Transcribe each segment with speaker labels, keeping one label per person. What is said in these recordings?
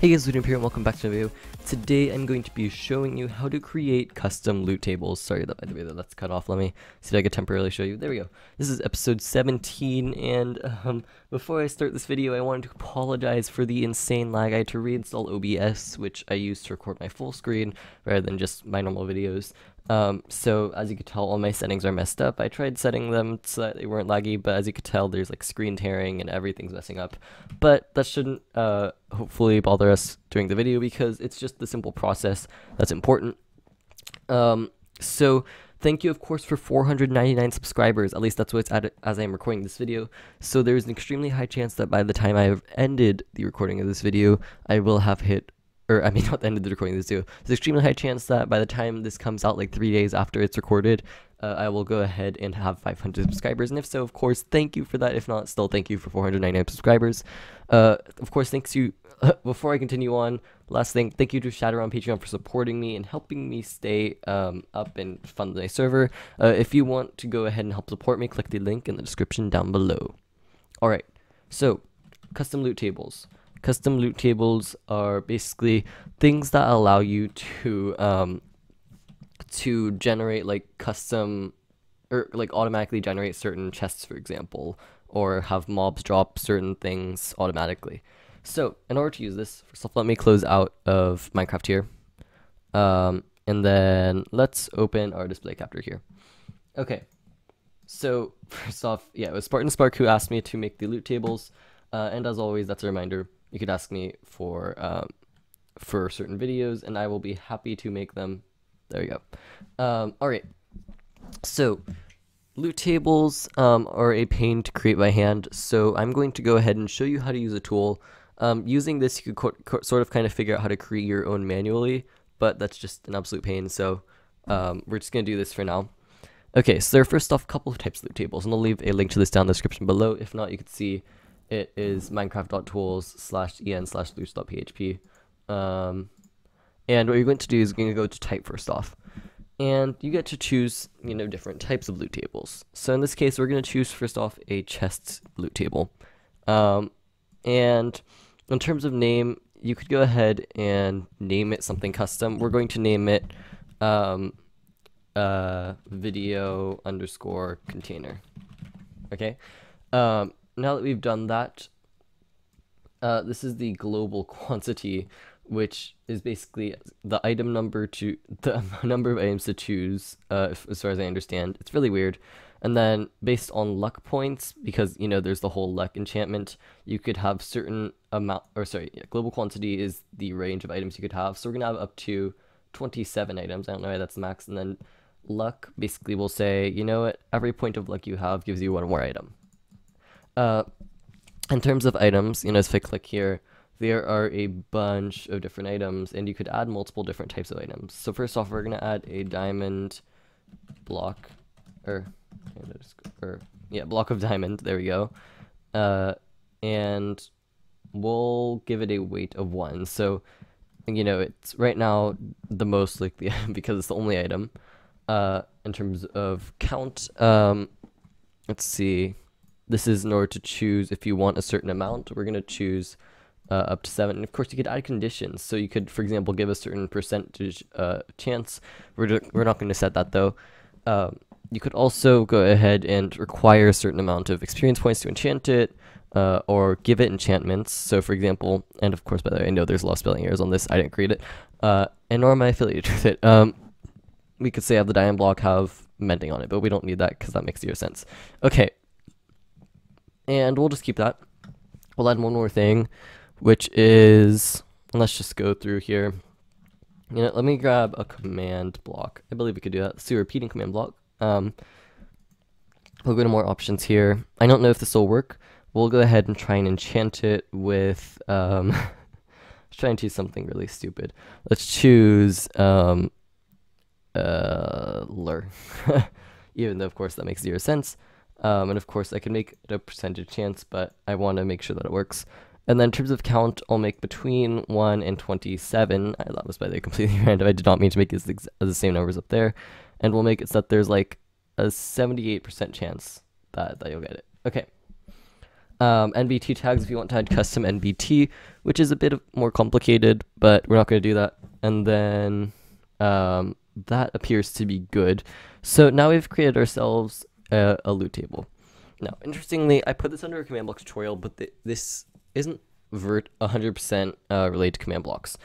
Speaker 1: Hey guys, Loot here and welcome back to the video. Today I'm going to be showing you how to create custom loot tables. Sorry that by the way that that's cut off. Let me see if I can temporarily show you. There we go. This is episode 17 and um, before I start this video I wanted to apologize for the insane lag. I had to reinstall OBS which I use to record my full screen rather than just my normal videos. Um, so as you can tell, all my settings are messed up. I tried setting them so that they weren't laggy, but as you can tell, there's like screen tearing and everything's messing up. But that shouldn't uh, hopefully bother us during the video because it's just the simple process that's important. Um, so thank you, of course, for 499 subscribers. At least that's what's at as I'm recording this video. So there's an extremely high chance that by the time I've ended the recording of this video, I will have hit or I mean not the end of the recording of this video. There's extremely high chance that by the time this comes out, like three days after it's recorded, uh, I will go ahead and have 500 subscribers. And if so, of course, thank you for that. If not, still thank you for 499 subscribers. Uh, of course, thanks you. Before I continue on, last thing, thank you to Shatter on Patreon for supporting me and helping me stay um, up and fund my server. Uh, if you want to go ahead and help support me, click the link in the description down below. All right, so custom loot tables custom loot tables are basically things that allow you to um, to generate like custom or like automatically generate certain chests, for example, or have mobs drop certain things automatically. So in order to use this, first off, let me close out of Minecraft here. Um, and then let's open our display capture here. Okay, so first off, yeah, it was Spartan Spark who asked me to make the loot tables. Uh, and as always, that's a reminder, you could ask me for um, for certain videos, and I will be happy to make them. There you go. Um, all right. So, loot tables um, are a pain to create by hand. So I'm going to go ahead and show you how to use a tool. Um, using this, you could sort of kind of figure out how to create your own manually, but that's just an absolute pain. So um, we're just going to do this for now. Okay, so there are first off a couple of types of loot tables, and I'll leave a link to this down in the description below. If not, you could see it is minecraft.tools slash en slash loots.php. Um, and what you're going to do is you're going to go to type first off. And you get to choose, you know, different types of loot tables. So in this case, we're going to choose first off a chest loot table. Um, and in terms of name, you could go ahead and name it something custom. We're going to name it um, uh, video underscore container. Okay. Um, now that we've done that, uh, this is the global quantity, which is basically the item number to the number of items to choose. Uh, if, as far as I understand, it's really weird. And then based on luck points, because you know there's the whole luck enchantment, you could have certain amount, or sorry, yeah, global quantity is the range of items you could have. So we're gonna have up to 27 items. I don't know why that's the max. And then luck basically will say, you know what, every point of luck you have gives you one more item. Uh, in terms of items, you know, if I click here, there are a bunch of different items, and you could add multiple different types of items. So first off, we're gonna add a diamond block, or, or yeah, block of diamond. There we go. Uh, and we'll give it a weight of one. So, you know, it's right now the most likely because it's the only item. Uh, in terms of count, um, let's see this is in order to choose if you want a certain amount. We're going to choose uh, up to seven. And of course, you could add conditions. So you could, for example, give a certain percentage uh, chance. We're, we're not going to set that though. Um, you could also go ahead and require a certain amount of experience points to enchant it, uh, or give it enchantments. So, for example, and of course, by the way, I know there's a lot of spelling errors on this. I didn't create it, uh, and nor am I affiliated with it. Um, we could say have the diamond block have mending on it, but we don't need that because that makes zero sense. Okay, and we'll just keep that. We'll add one more thing, which is, let's just go through here. You know, let me grab a command block. I believe we could do that. Let's do a repeating command block. Um, we'll go to more options here. I don't know if this will work. We'll go ahead and try and enchant it with, um, let's try and choose something really stupid. Let's choose, um, uh, lure. Even though, of course, that makes zero sense. Um, and of course, I can make it a percentage chance, but I want to make sure that it works. And then in terms of count, I'll make between 1 and 27. I, that was by the completely random. I did not mean to make the same numbers up there. And we'll make it so that there's like a 78% chance that, that you'll get it. Okay. um, NBT tags if you want to add custom NBT, which is a bit more complicated, but we're not going to do that. And then um, that appears to be good. So now we've created ourselves a, loot table. Now, interestingly, I put this under a command block tutorial, but th this isn't vert 100% uh, related to command blocks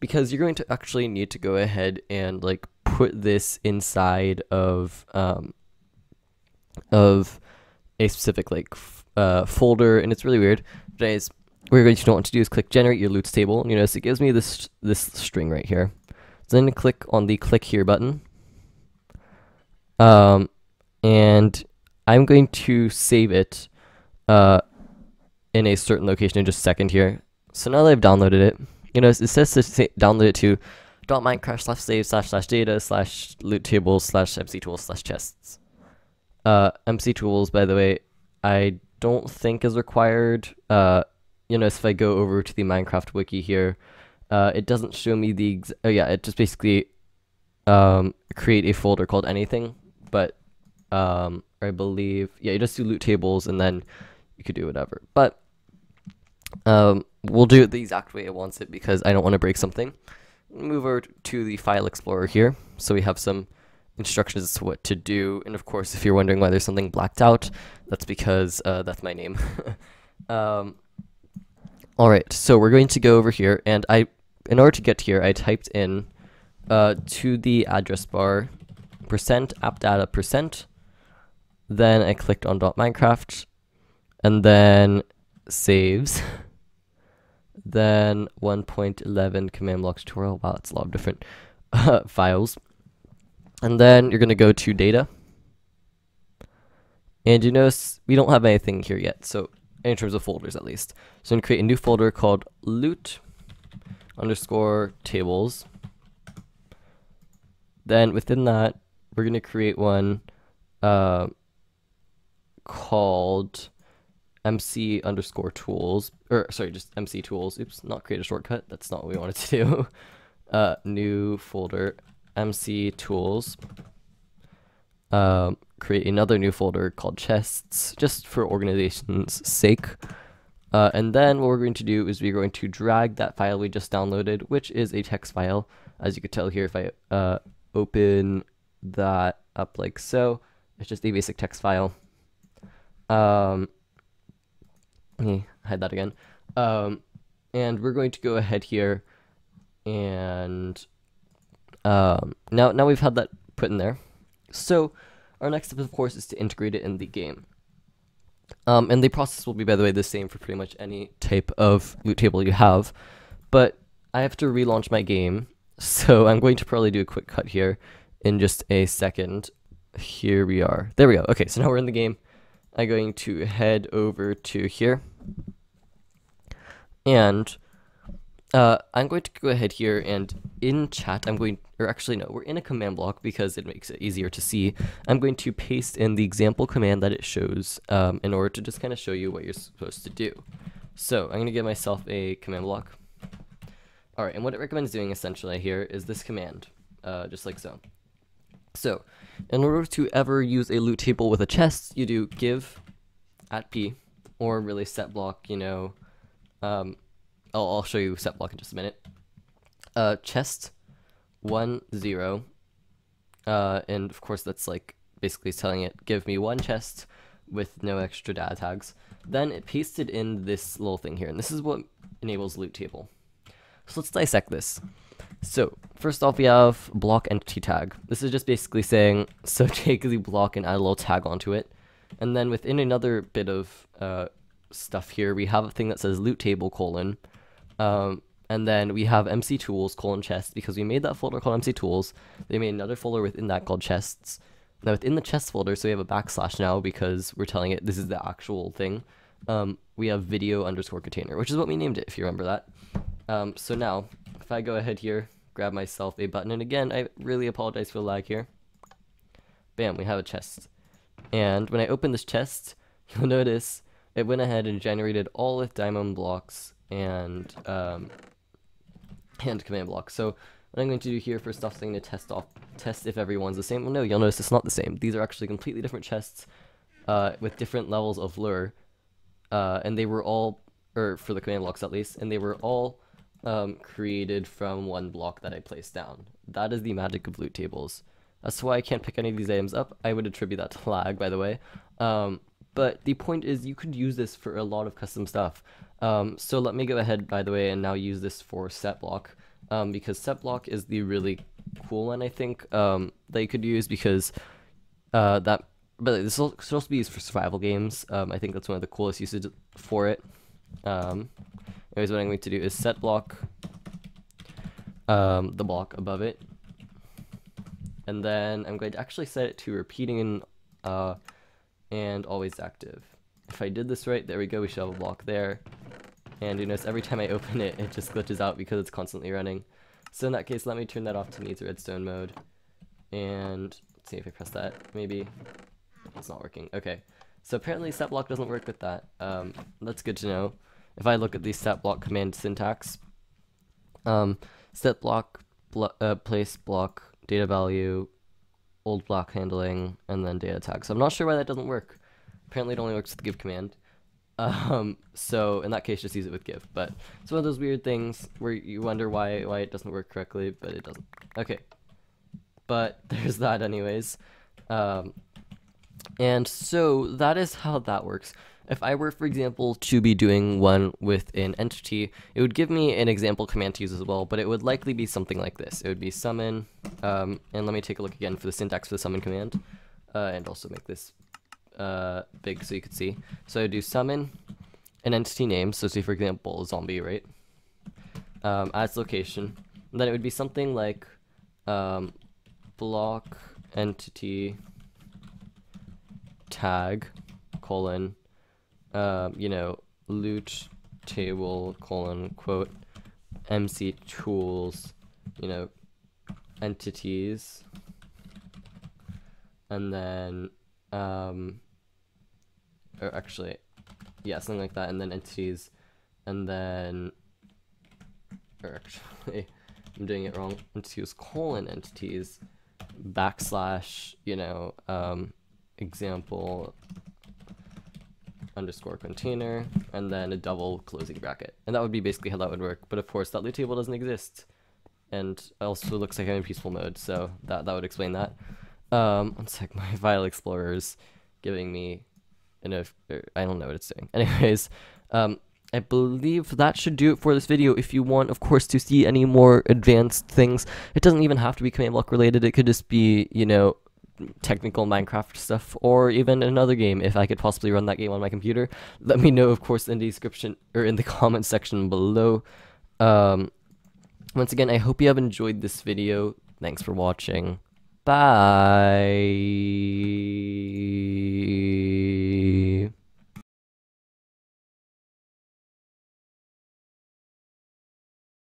Speaker 1: because you're going to actually need to go ahead and like put this inside of um, of a specific like uh, folder, and it's really weird. But anyways, what you're going to want to do is click generate your loots table, and you notice it gives me this this string right here. So then click on the click here button, um, and I'm going to save it uh, in a certain location in just a second here. So now that I've downloaded it, you know, it says to download it to minecraft slash save slash slash data slash loot tables slash mc tools slash chests. Uh, mc tools, by the way, I don't think is required. Uh, you know, if I go over to the Minecraft wiki here, uh, it doesn't show me the, oh yeah, it just basically um, create a folder called anything, but um, I believe, yeah, you just do loot tables and then you could do whatever. But um, we'll do it the exact way it wants it because I don't want to break something. Move over to the file explorer here. So we have some instructions as to what to do. And of course, if you're wondering why there's something blacked out, that's because uh, that's my name. um, all right, so we're going to go over here, and I, in order to get here, I typed in uh, to the address bar percent app data percent. Then I clicked on .minecraft, and then saves. then 1.11 command block tutorial. Wow, that's a lot of different uh, files. And then you're going to go to data. And you notice we don't have anything here yet, so in terms of folders at least. So I'm going to create a new folder called loot underscore tables. Then within that, we're going to create one uh, called mc underscore tools, or sorry, just mc tools. Oops, not create a shortcut. That's not what we wanted to do. Uh, new folder mc tools. Um, create another new folder called chests, just for organization's sake. Uh, and then what we're going to do is we're going to drag that file we just downloaded, which is a text file. As you can tell here, if I uh, open that up like so, it's just a basic text file. Um, let me hide that again. Um, and we're going to go ahead here and um, now, now we've had that put in there. So our next step, of course, is to integrate it in the game. Um, and the process will be, by the way, the same for pretty much any type of loot table you have. But I have to relaunch my game, so I'm going to probably do a quick cut here in just a second. Here we are. There we go. Okay, so now we're in the game. I'm going to head over to here. And uh, I'm going to go ahead here and in chat, I'm going, or actually no, we're in a command block because it makes it easier to see. I'm going to paste in the example command that it shows um, in order to just kind of show you what you're supposed to do. So I'm going to give myself a command block. All right, and what it recommends doing essentially here is this command, uh, just like so. So, in order to ever use a loot table with a chest, you do give at p, or really set block, you know, um, I'll, I'll show you set block in just a minute. Uh, chest one zero, uh, and of course that's like basically telling it give me one chest with no extra data tags. Then it pasted in this little thing here, and this is what enables loot table. So let's dissect this. So first off, we have block entity tag. This is just basically saying so take the block and add a little tag onto it, and then within another bit of uh, stuff here, we have a thing that says loot table colon, um, and then we have MC Tools colon chest because we made that folder called MC Tools. They made another folder within that called chests. Now within the chest folder, so we have a backslash now because we're telling it this is the actual thing. Um, we have video underscore container, which is what we named it, if you remember that. Um, so now, if I go ahead here, grab myself a button, and again, I really apologize for the lag here. Bam, we have a chest. And when I open this chest, you'll notice it went ahead and generated all with diamond blocks and um, and command blocks. So what I'm going to do here first off is I'm going to test off test if everyone's the same. Well, no, you'll notice it's not the same. These are actually completely different chests uh, with different levels of lure. uh, and they were all, or for the command blocks at least, and they were all um, created from one block that I placed down. That is the magic of loot tables. That's why I can't pick any of these items up. I would attribute that to lag, by the way. Um, but the point is you could use this for a lot of custom stuff. Um, so let me go ahead, by the way, and now use this for set block. Um, because set block is the really cool one, I think, um, that you could use because uh, that, but this will supposed to be used for survival games. Um, I think that's one of the coolest uses for it. Anyways, what I'm going to do is set block um, the block above it. And then I'm going to actually set it to repeating and, uh, and always active. If I did this right, there we go, we should have a block there. And you notice every time I open it, it just glitches out because it's constantly running. So in that case, let me turn that off to needs redstone mode. And let's see if I press that, maybe. It's not working, okay. So apparently set block doesn't work with that. Um, that's good to know. If I look at the set block command syntax, um, set block, blo uh, place block, data value, old block handling, and then data tag. So I'm not sure why that doesn't work. Apparently it only works with the give command. Um, so in that case, just use it with give. But it's one of those weird things where you wonder why why it doesn't work correctly, but it doesn't. Okay. But there's that anyways. Um, and so that is how that works. If I were, for example, to be doing one with an entity, it would give me an example command to use as well, but it would likely be something like this. It would be summon, um, and let me take a look again for the syntax for the summon command, uh, and also make this uh, big so you could see. So I do summon an entity name, so say for example, zombie, right? Um, as location, and then it would be something like um, block entity tag colon um, you know, loot table colon quote MC tools, you know, entities, and then, um, or actually, yeah, something like that, and then entities, and then, or actually, I'm doing it wrong, entities colon entities, backslash, you know, um, example underscore container, and then a double closing bracket. And that would be basically how that would work. But of course, that loot table doesn't exist. And also looks like I'm in peaceful mode, so that, that would explain that. Um, one sec, my file explorer is giving me an if, er, I don't know what it's doing. Anyways, um, I believe that should do it for this video. If you want, of course, to see any more advanced things, it doesn't even have to be command block related. It could just be, you know, technical Minecraft stuff, or even another game if I could possibly run that game on my computer, let me know, of course, in the description or in the comment section below. Um, once again, I hope you have enjoyed this video. Thanks for watching. Bye.